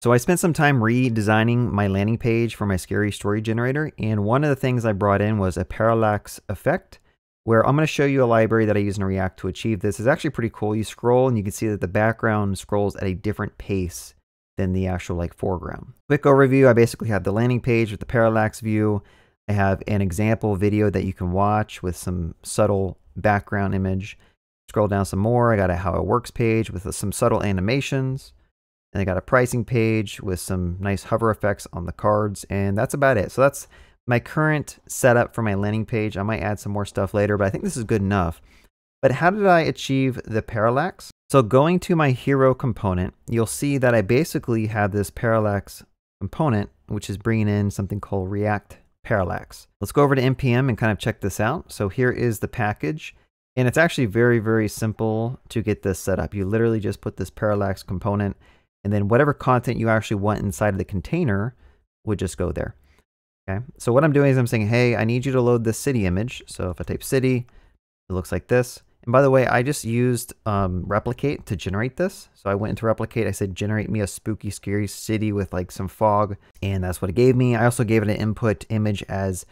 So I spent some time redesigning my landing page for my scary story generator, and one of the things I brought in was a parallax effect, where I'm going to show you a library that I use in React to achieve this. It's actually pretty cool. You scroll and you can see that the background scrolls at a different pace than the actual like foreground. Quick overview, I basically have the landing page with the parallax view. I have an example video that you can watch with some subtle background image. Scroll down some more, I got a how it works page with some subtle animations. And I got a pricing page with some nice hover effects on the cards, and that's about it. So that's my current setup for my landing page. I might add some more stuff later, but I think this is good enough. But how did I achieve the parallax? So going to my hero component, you'll see that I basically have this parallax component, which is bringing in something called React Parallax. Let's go over to NPM and kind of check this out. So here is the package. And it's actually very, very simple to get this set up. You literally just put this parallax component and then whatever content you actually want inside of the container would just go there. Okay, so what I'm doing is I'm saying, hey, I need you to load this city image. So if I type city, it looks like this. And by the way, I just used um, replicate to generate this. So I went into replicate, I said, generate me a spooky, scary city with like some fog. And that's what it gave me. I also gave it an input image as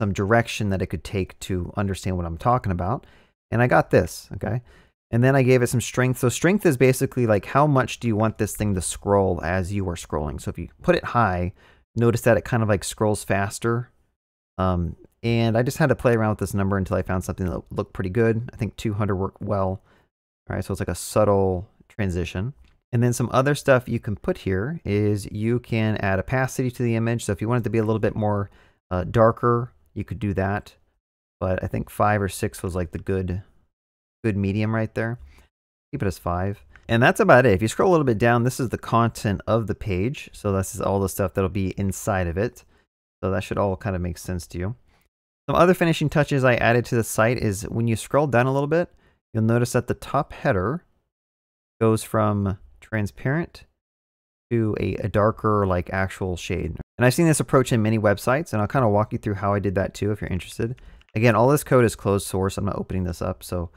some direction that it could take to understand what I'm talking about. And I got this, okay? And then I gave it some strength. So strength is basically like how much do you want this thing to scroll as you are scrolling. So if you put it high, notice that it kind of like scrolls faster. Um, and I just had to play around with this number until I found something that looked pretty good. I think 200 worked well. All right, so it's like a subtle transition. And then some other stuff you can put here is you can add opacity to the image. So if you want it to be a little bit more uh, darker, you could do that. But I think five or six was like the good good medium right there. Keep it as five. And that's about it. If you scroll a little bit down, this is the content of the page. So this is all the stuff that'll be inside of it. So that should all kind of make sense to you. Some other finishing touches I added to the site is when you scroll down a little bit, you'll notice that the top header goes from transparent to a, a darker like actual shade. And I've seen this approach in many websites and I'll kind of walk you through how I did that too if you're interested. Again, all this code is closed source. I'm not opening this up. So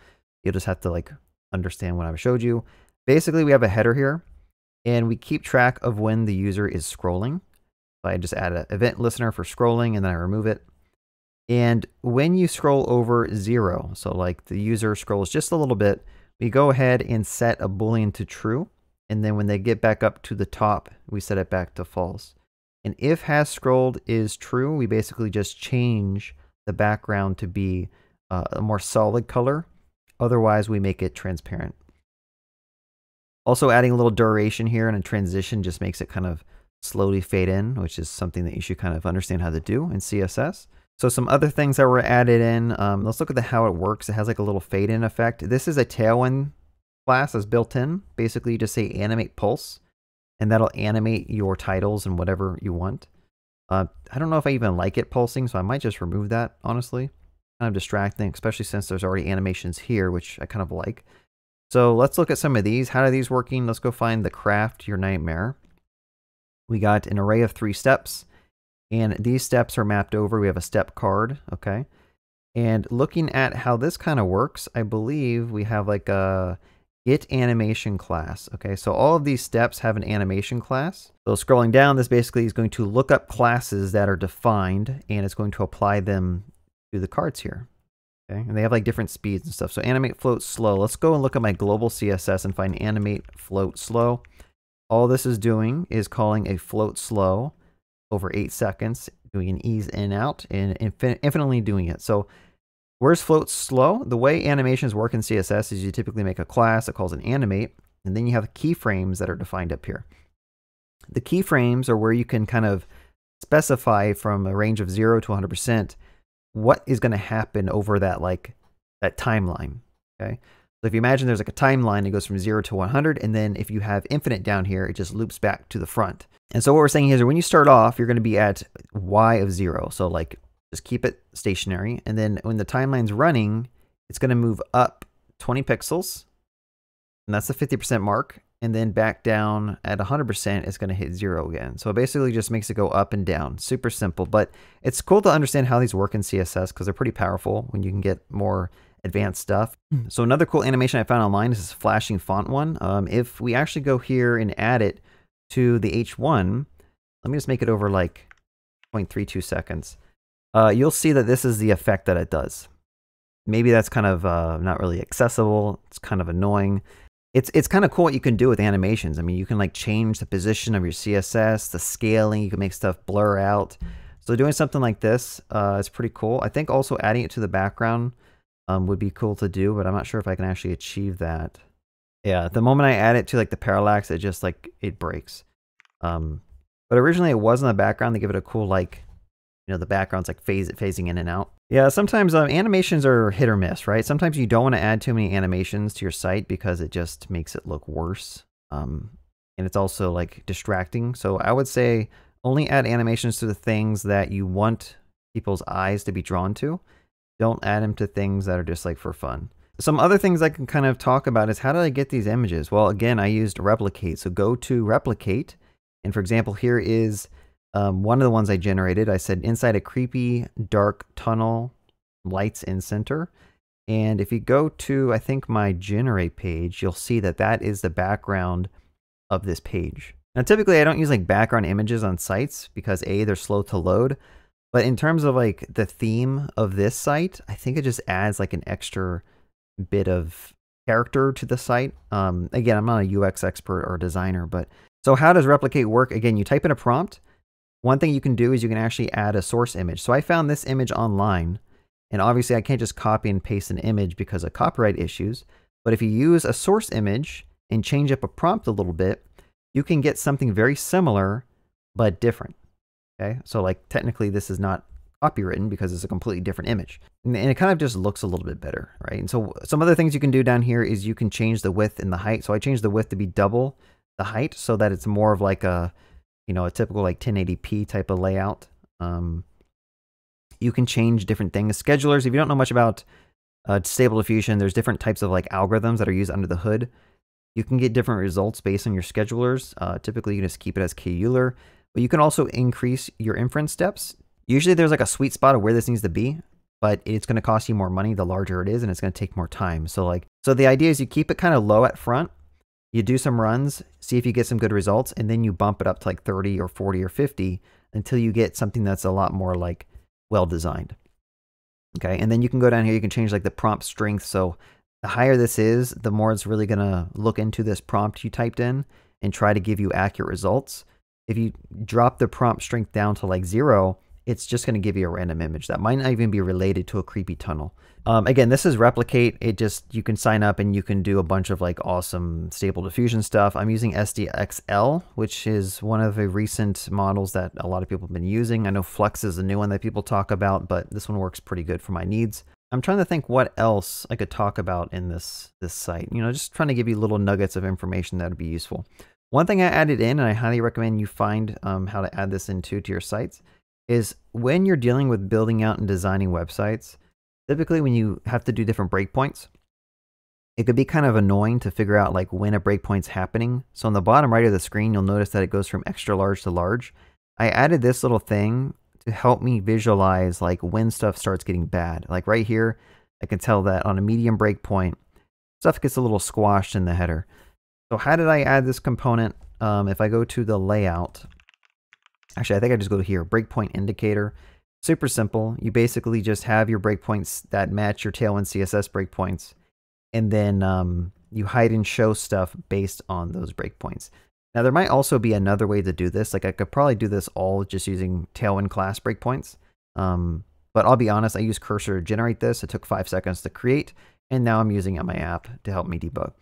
You'll just have to like understand what I've showed you. Basically, we have a header here and we keep track of when the user is scrolling. So I just add an event listener for scrolling and then I remove it. And when you scroll over zero, so like the user scrolls just a little bit, we go ahead and set a boolean to true. And then when they get back up to the top, we set it back to false. And if has scrolled is true, we basically just change the background to be uh, a more solid color Otherwise, we make it transparent. Also adding a little duration here and a transition just makes it kind of slowly fade in, which is something that you should kind of understand how to do in CSS. So some other things that were added in, um, let's look at the how it works. It has like a little fade in effect. This is a Tailwind class that's built in. Basically, you just say animate pulse, and that'll animate your titles and whatever you want. Uh, I don't know if I even like it pulsing, so I might just remove that, honestly kind of distracting, especially since there's already animations here, which I kind of like. So let's look at some of these. How are these working? Let's go find the craft your nightmare. We got an array of three steps, and these steps are mapped over. We have a step card, okay? And looking at how this kind of works, I believe we have like a get animation class. Okay, so all of these steps have an animation class. So scrolling down, this basically is going to look up classes that are defined and it's going to apply them the cards here. Okay, and they have like different speeds and stuff. So animate float slow. Let's go and look at my global CSS and find animate float slow. All this is doing is calling a float slow over eight seconds, doing an ease in out and infin infinitely doing it. So where's float slow? The way animations work in CSS is you typically make a class that calls an animate, and then you have keyframes that are defined up here. The keyframes are where you can kind of specify from a range of zero to 100% what is going to happen over that like that timeline. Okay. So if you imagine there's like a timeline, it goes from zero to 100. And then if you have infinite down here, it just loops back to the front. And so what we're saying is when you start off, you're going to be at Y of zero. So like just keep it stationary. And then when the timeline's running, it's going to move up 20 pixels. And that's the 50% mark and then back down at 100% it's going to hit zero again. So it basically just makes it go up and down. Super simple, but it's cool to understand how these work in CSS because they're pretty powerful when you can get more advanced stuff. Hmm. So another cool animation I found online is this flashing font one. Um, if we actually go here and add it, to the H1, let me just make it over like 0.32 seconds. Uh, you'll see that this is the effect that it does. Maybe that's kind of uh, not really accessible. It's kind of annoying. It's it's kind of cool what you can do with animations. I mean, you can like change the position of your CSS, the scaling. You can make stuff blur out. So doing something like this uh, is pretty cool. I think also adding it to the background um, would be cool to do, but I'm not sure if I can actually achieve that. Yeah, the moment I add it to like the parallax, it just like, it breaks. Um, but originally it was in the background to give it a cool like, you know, the background's like phase, phasing in and out. Yeah, sometimes um, animations are hit or miss, right? Sometimes you don't want to add too many animations to your site because it just makes it look worse. Um, and it's also like distracting. So I would say only add animations to the things that you want people's eyes to be drawn to. Don't add them to things that are just like for fun. Some other things I can kind of talk about is how did I get these images? Well, again, I used replicate. So go to replicate. And for example, here is um, one of the ones I generated. I said inside a creepy dark tunnel, lights in center. And if you go to, I think, my generate page, you'll see that that is the background of this page. Now, typically I don't use like background images on sites because A, they're slow to load. But in terms of like the theme of this site, I think it just adds like an extra bit of character to the site. Um, again, I'm not a UX expert or designer, but so how does replicate work? Again, you type in a prompt. One thing you can do is you can actually add a source image. So I found this image online, and obviously I can't just copy and paste an image because of copyright issues. But if you use a source image and change up a prompt a little bit, you can get something very similar but different. Okay, so like technically this is not copywritten because it's a completely different image. And it kind of just looks a little bit better, right? And so some other things you can do down here is you can change the width and the height. So I changed the width to be double the height so that it's more of like a, you know, a typical like 1080p type of layout. Um, you can change different things. Schedulers, if you don't know much about uh, stable diffusion, there's different types of like algorithms that are used under the hood. You can get different results based on your schedulers. Uh, typically, you just keep it as K-Euler, but you can also increase your inference steps. Usually there's like a sweet spot of where this needs to be, but it's going to cost you more money the larger it is, and it's going to take more time. So like, so the idea is you keep it kind of low at front, you do some runs, see if you get some good results, and then you bump it up to like 30 or 40 or 50 until you get something that's a lot more like well designed. Okay, and then you can go down here, you can change like the prompt strength. So the higher this is, the more it's really going to look into this prompt you typed in and try to give you accurate results. If you drop the prompt strength down to like zero, it's just going to give you a random image that might not even be related to a creepy tunnel. Um, again, this is replicate. It just, you can sign up and you can do a bunch of like awesome stable diffusion stuff. I'm using SDXL, which is one of the recent models that a lot of people have been using. I know Flux is a new one that people talk about, but this one works pretty good for my needs. I'm trying to think what else I could talk about in this this site. You know, just trying to give you little nuggets of information that would be useful. One thing I added in, and I highly recommend you find um, how to add this into to your sites, is when you're dealing with building out and designing websites, typically when you have to do different breakpoints, it could be kind of annoying to figure out like when a breakpoint's happening. So on the bottom right of the screen, you'll notice that it goes from extra large to large. I added this little thing to help me visualize like when stuff starts getting bad. Like right here, I can tell that on a medium breakpoint, stuff gets a little squashed in the header. So how did I add this component? Um, if I go to the layout, actually I think I just go to here, breakpoint indicator. Super simple. You basically just have your breakpoints that match your Tailwind CSS breakpoints, and then um, you hide and show stuff based on those breakpoints. Now there might also be another way to do this. Like I could probably do this all just using Tailwind class breakpoints. Um, but I'll be honest, I use Cursor to generate this. It took five seconds to create, and now I'm using it on my app to help me debug.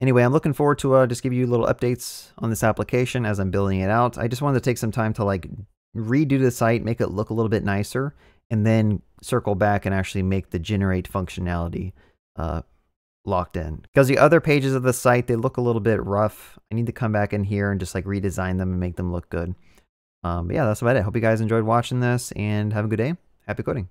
Anyway, I'm looking forward to uh, just give you little updates on this application as I'm building it out. I just wanted to take some time to like redo the site, make it look a little bit nicer, and then circle back and actually make the generate functionality uh, locked in. Because the other pages of the site, they look a little bit rough. I need to come back in here and just like redesign them and make them look good. Um, but yeah, that's about it. Hope you guys enjoyed watching this and have a good day. Happy coding.